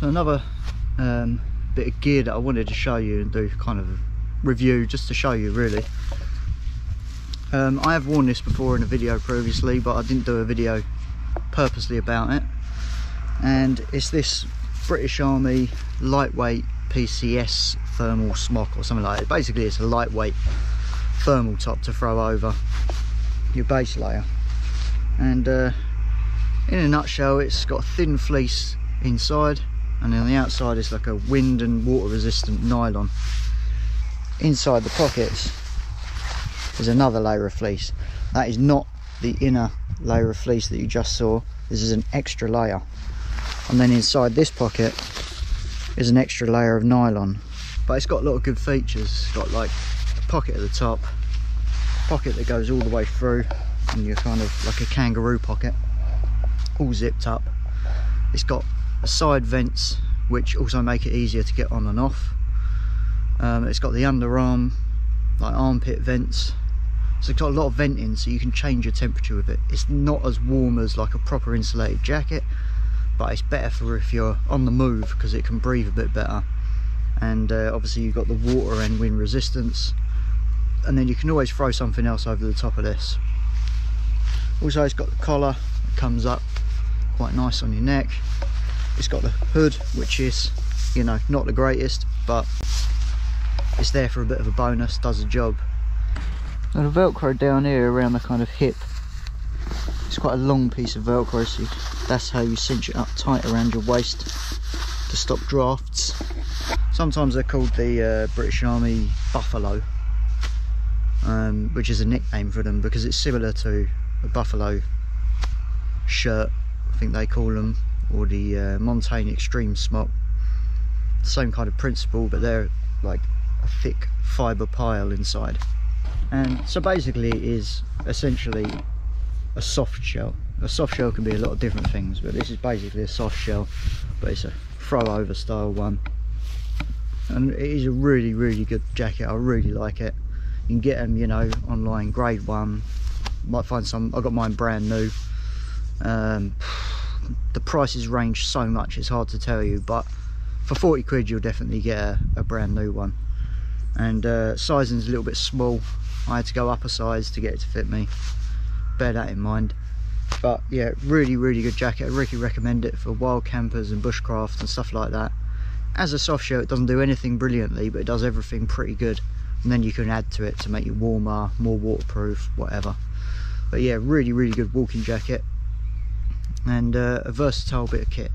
So another um, bit of gear that I wanted to show you and do kind of review just to show you really. Um, I have worn this before in a video previously but I didn't do a video purposely about it and it's this British Army lightweight PCS thermal smock or something like that. Basically it's a lightweight thermal top to throw over your base layer and uh, in a nutshell it's got a thin fleece inside and on the outside is like a wind and water resistant nylon. Inside the pockets is another layer of fleece. That is not the inner layer of fleece that you just saw. This is an extra layer. And then inside this pocket is an extra layer of nylon. But it's got a lot of good features. It's got like a pocket at the top pocket that goes all the way through and you're kind of like a kangaroo pocket all zipped up. It's got side vents which also make it easier to get on and off. Um, it's got the underarm like armpit vents. So it's got a lot of venting so you can change your temperature with it. It's not as warm as like a proper insulated jacket but it's better for if you're on the move because it can breathe a bit better. And uh, obviously you've got the water and wind resistance. And then you can always throw something else over the top of this. Also it's got the collar that comes up quite nice on your neck it's got the hood which is you know not the greatest but it's there for a bit of a bonus does the job. And the velcro down here around the kind of hip it's quite a long piece of velcro so that's how you cinch it up tight around your waist to stop drafts. Sometimes they're called the uh, British Army Buffalo um, which is a nickname for them because it's similar to a buffalo shirt I think they call them or the uh, Montane Extreme smock. Same kind of principle but they're like a thick fibre pile inside. And so basically it is essentially a soft shell. A soft shell can be a lot of different things but this is basically a soft shell but it's a throw over style one. And it is a really really good jacket. I really like it. You can get them you know online grade one. Might find some I got mine brand new. Um, the prices range so much it's hard to tell you but for 40 quid you'll definitely get a, a brand new one. And uh, sizing's a little bit small. I had to go up a size to get it to fit me. Bear that in mind. But yeah really really good jacket. I really recommend it for wild campers and bushcraft and stuff like that. As a soft shell it doesn't do anything brilliantly but it does everything pretty good. And then you can add to it to make you warmer more waterproof whatever. But yeah really really good walking jacket and uh, a versatile bit of kit